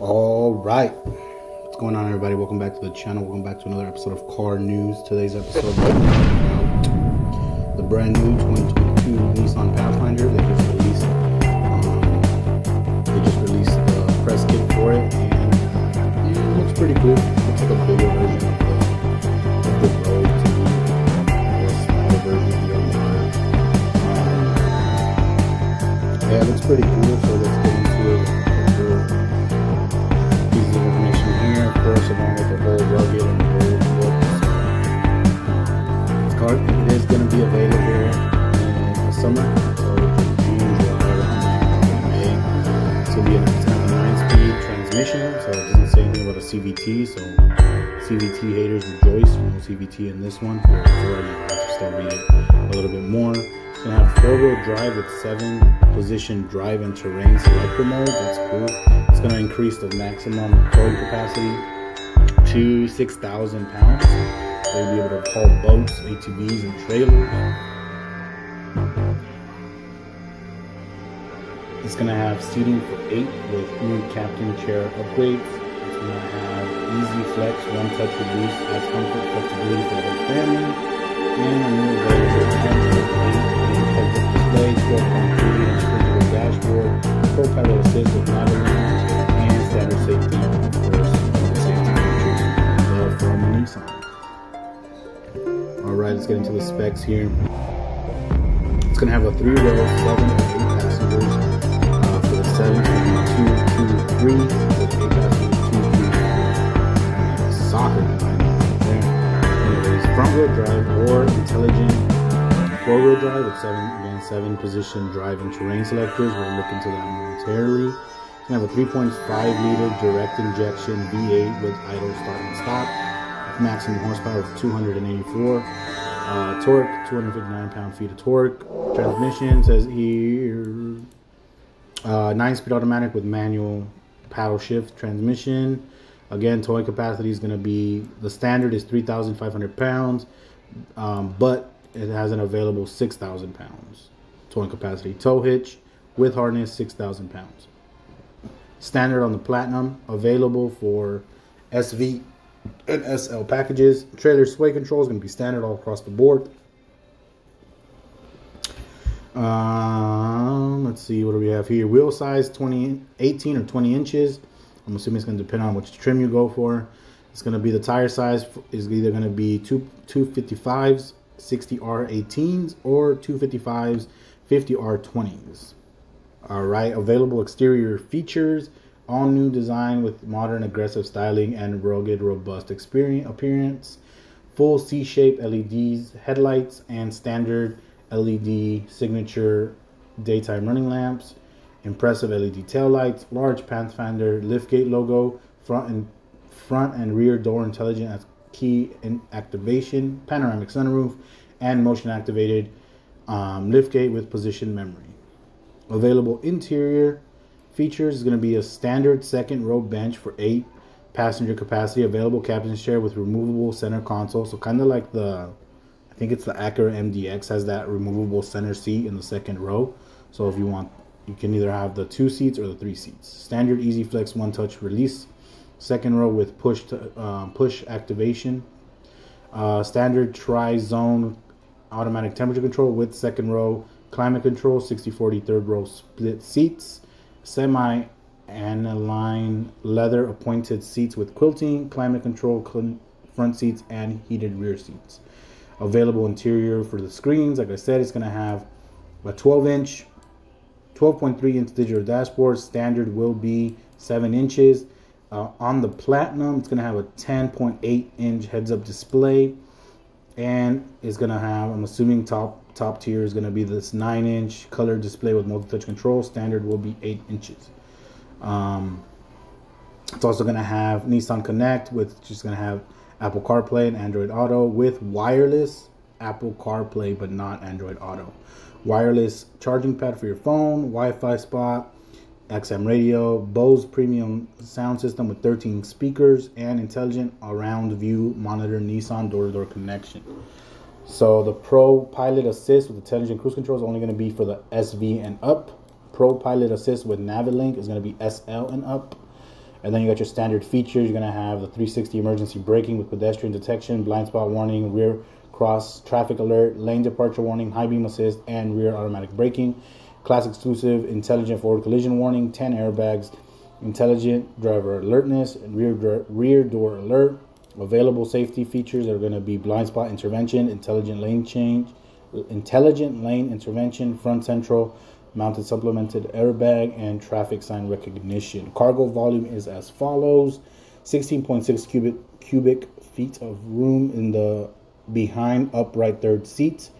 All right. What's going on, everybody? Welcome back to the channel. Welcome back to another episode of Car News. Today's episode the brand new 2022 Nissan Pathfinder. They just released, um, they just released the press kit for it, and it looks pretty cool. Looks like a bigger course, along with the whole rugged and road look. This car it is going to be available in the summer, so June, July, May. It's be it's a nine-speed transmission, so it doesn't say anything about a CVT. So uh, CVT haters rejoice. No CVT in this one. Already, I have it a little bit more. It's gonna have four-wheel drive with seven-position drive and terrain selector mode. That's cool. It's gonna increase the maximum towing capacity to 6,000 pounds. You'll be able to haul boats, ATVs, and trailers. It's gonna have seating for eight with new captain chair upgrades. It's gonna have EZ FLEX, one touch release, adds comfort, flexibility for the family, and a new available 10.8 inch heads-up display, 12.3 inch digital dashboard, co-pilot assist with navigator, and standard safety, get into the specs here. It's gonna have a three-row, seven and eight passengers uh, for the seven and two, two, three eight passengers, two, three, four. Soccer there. Anyways, front-wheel drive or intelligent four-wheel drive with seven again seven position drive and terrain selectors. We'll look into that momentarily. It's gonna have a 3.5 liter direct injection V8 with idle start and stop maximum horsepower of 284 uh, torque 259 pound-feet of torque. Transmission says here uh, nine speed automatic with manual paddle shift transmission. Again towing capacity is going to be the standard is 3500 pounds um, but it has an available 6000 pounds towing capacity. Tow hitch with harness 6000 pounds. Standard on the platinum available for sv and SL packages. Trailer sway control is going to be standard all across the board. Um, let's see, what do we have here? Wheel size 20, 18 or 20 inches. I'm assuming it's going to depend on which trim you go for. It's going to be the tire size is either going to be two 255s, 60R18s, or 255s, 50R20s. All right, available exterior features all new design with modern aggressive styling and rugged robust experience appearance. Full c-shaped leds headlights and standard led signature daytime running lamps impressive led taillights large pathfinder liftgate logo front and front and rear door intelligent as key in activation panoramic sunroof and motion activated um, liftgate with position memory. Available interior features is going to be a standard second row bench for eight passenger capacity, available captain's chair with removable center console. So kind of like the, I think it's the Acura MDX has that removable center seat in the second row. So if you want, you can either have the two seats or the three seats. Standard EZ FLEX one touch release, second row with push to, uh, push activation. Uh, standard tri zone automatic temperature control with second row climate control, 60-40 third row split seats semi aniline leather appointed seats with quilting, climate control front seats, and heated rear seats. Available interior for the screens, like I said, it's going to have a 12 inch, 12.3 inch digital dashboard. Standard will be 7 inches. Uh, on the Platinum, it's going to have a 10.8 inch heads up display. And it's to have, I'm assuming, top top tier is to be this 9 inch color display with multi-touch control. Standard will be 8 inches. Um, it's also to have Nissan Connect is going to have Apple CarPlay and Android Auto with wireless Apple CarPlay but not Android Auto. Wireless charging pad for your phone Wi-Fi spot XM radio Bose premium sound system with 13 speakers and intelligent around view monitor Nissan door-to-door connection so the Pro Pilot Assist with intelligent cruise control is only going to be for the SV and up. Pro Pilot Assist with Navilink is going to be SL and up. And then you got your standard features. You're gonna have the 360 emergency braking with pedestrian detection, blind spot warning, rear cross traffic alert, lane departure warning, high beam assist, and rear automatic braking. Class exclusive intelligent forward collision warning, 10 airbags, intelligent driver alertness, rear rear door alert. Available safety features are going to be blind spot intervention, intelligent lane change, intelligent lane intervention, front central mounted supplemented airbag, and traffic sign recognition. Cargo volume is as follows: 16.6 cubic cubic feet of room in the behind upright third seat.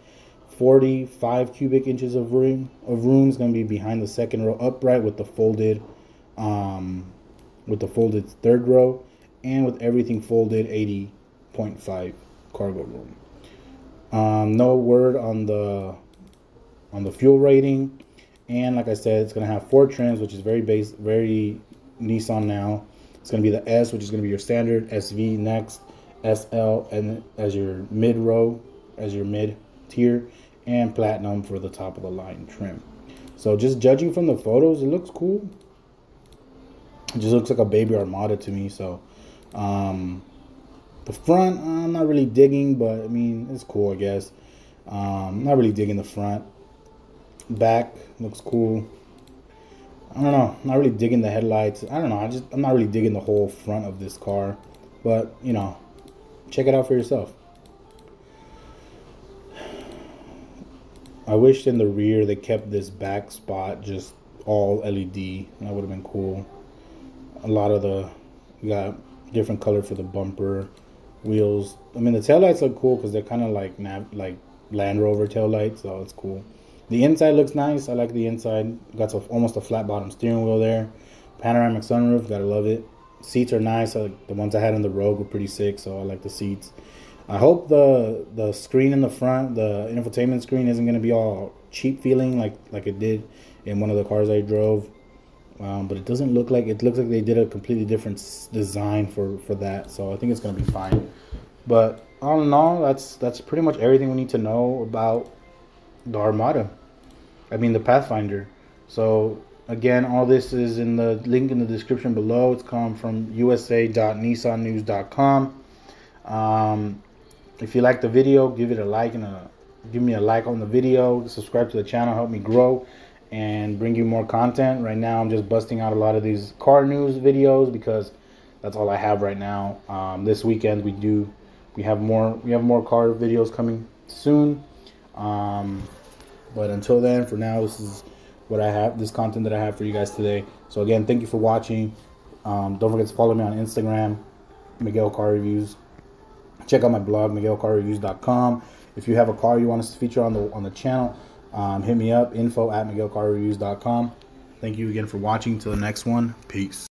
45 cubic inches of room of room is going to be behind the second row upright with the folded um, with the folded third row and with everything folded 80.5 cargo room. Um, no word on the on the fuel rating. And like I said it's gonna have four trims which is very base very Nissan now. It's gonna be the S which is gonna be your standard SV next SL and as your mid row as your mid tier and platinum for the top of the line trim. So just judging from the photos it looks cool. It just looks like a baby armada to me so um, the front i'm not really digging but i mean it's cool i guess. Um, not really digging the front. Back looks cool. I don't know not really digging the headlights. I don't know i just i'm not really digging the whole front of this car. But you know check it out for yourself I wish in the rear they kept this back spot just all LED. That would have been cool. A lot of the got different color for the bumper, wheels. I mean the taillights look cool because they're kind of like nav like Land Rover taillights, so it's cool. The inside looks nice. I like the inside. Got almost a flat bottom steering wheel there. Panoramic sunroof, gotta love it. Seats are nice. Like the ones I had on the Rogue were pretty sick, so I like the seats. I hope the the screen in the front, the infotainment screen, isn't going to be all cheap feeling like like it did in one of the cars I drove. Um, but it doesn't look like it looks like they did a completely different design for for that. So I think it's going to be fine. But all in all, that's that's pretty much everything we need to know about the Armada. I mean the Pathfinder. So again, all this is in the link in the description below. It's come from usa.nissannews.com. Um, if you like the video, give it a like and a, give me a like on the video. Subscribe to the channel, help me grow and bring you more content. Right now, I'm just busting out a lot of these car news videos because that's all I have right now. Um, this weekend we do we have more we have more car videos coming soon. Um, but until then, for now, this is what I have. This content that I have for you guys today. So again, thank you for watching. Um, don't forget to follow me on Instagram, Miguel Car Reviews. Check out my blog, miguelcarreviews.com. If you have a car you want us to feature on the on the channel, um, hit me up, info at miguelcarreviews.com. Thank you again for watching. Till the next one. Peace.